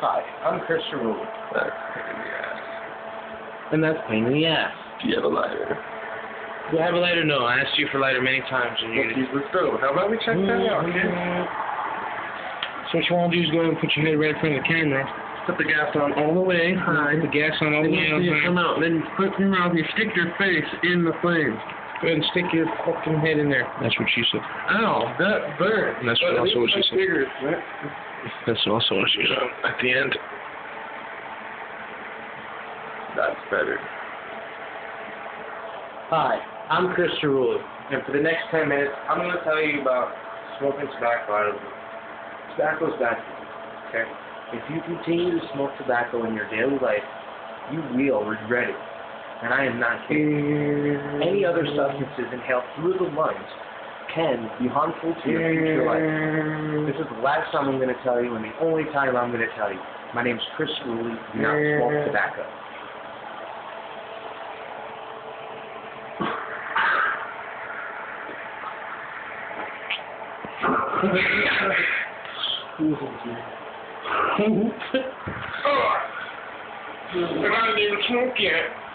Hi, I'm Chris Cerulli. That's a pain in the ass. And that's pain in the ass. Do you have a lighter? Do I have a lighter? No, I asked you for lighter many times and you Let's, let's go. How about we check that mm-hmm. out, kid? So what you want to do is go ahead and put your head right in front of the camera. Put the gas on all the way high. Put the gas on all the And way you on see it high. come out. Then put your mouth, you stick your face in the flames. Go ahead and stick your fucking head in there. That's what she said. Ow, that burnt. And that's But at also what she said. fingers went That's also what she said. At the end. That's better. Hi, I'm Chris Cerulli, and for the next 10 minutes, I'm going to tell you about smoking tobacco out of Tobacco's bad for you, okay? If you continue to smoke tobacco in your daily life, you will regret it. And I am not kidding. Any other substances inhaled through the lungs can be harmful to your future life. This is the last time I'm going to tell you, and the only time I'm going to tell you. My name's Chris Cerulli. Do not smoke tobacco. And I didn't even smoke yet.